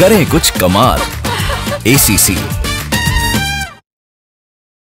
करें कुछ कमाल। एसीसी